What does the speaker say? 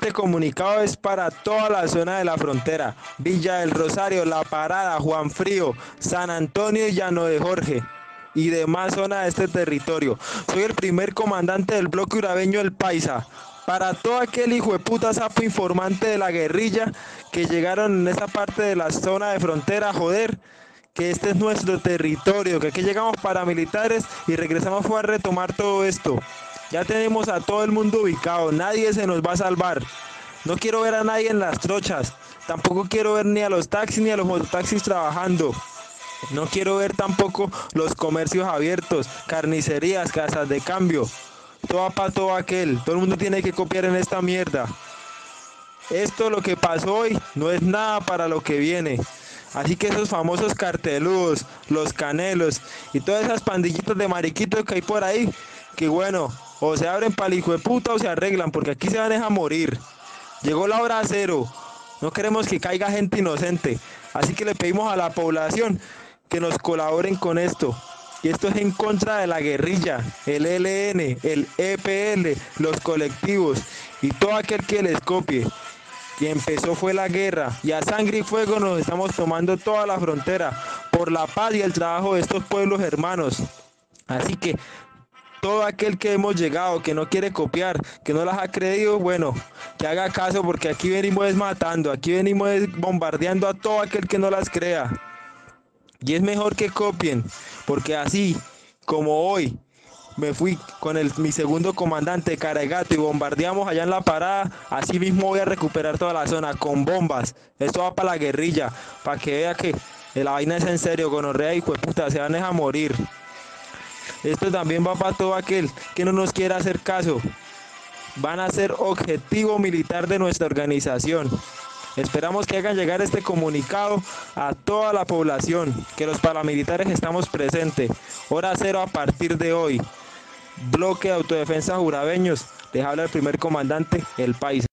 Este comunicado es para toda la zona de la frontera, Villa del Rosario, La Parada, Juan Frío, San Antonio y Llano de Jorge y demás zona de este territorio. Soy el primer comandante del bloque urabeño El Paisa. Para todo aquel hijo de puta sapo informante de la guerrilla que llegaron en esa parte de la zona de frontera, joder, que este es nuestro territorio, que aquí llegamos paramilitares y regresamos a retomar todo esto. Ya tenemos a todo el mundo ubicado, nadie se nos va a salvar. No quiero ver a nadie en las trochas, tampoco quiero ver ni a los taxis ni a los mototaxis trabajando. No quiero ver tampoco los comercios abiertos, carnicerías, casas de cambio. Todo para todo aquel. Todo el mundo tiene que copiar en esta mierda. Esto lo que pasó hoy no es nada para lo que viene. Así que esos famosos carteludos, los canelos y todas esas pandillitas de mariquitos que hay por ahí, que bueno, o se abren para hijo de puta o se arreglan, porque aquí se van a morir. Llegó la hora cero. No queremos que caiga gente inocente. Así que le pedimos a la población que nos colaboren con esto. Y esto es en contra de la guerrilla, el ELN, el EPL, los colectivos y todo aquel que les copie. Y empezó fue la guerra y a sangre y fuego nos estamos tomando toda la frontera por la paz y el trabajo de estos pueblos hermanos. Así que todo aquel que hemos llegado, que no quiere copiar, que no las ha creído, bueno, que haga caso porque aquí venimos matando, aquí venimos bombardeando a todo aquel que no las crea. Y es mejor que copien, porque así como hoy me fui con el, mi segundo comandante Caregato y bombardeamos allá en la parada, así mismo voy a recuperar toda la zona con bombas. Esto va para la guerrilla, para que vea que la vaina es en serio, con Orrea y puta, se van a morir. Esto también va para todo aquel que no nos quiera hacer caso. Van a ser objetivo militar de nuestra organización. Esperamos que hagan llegar este comunicado a toda la población, que los paramilitares estamos presentes. Hora cero a partir de hoy. Bloque de autodefensa jurabeños. Les habla el primer comandante, el país.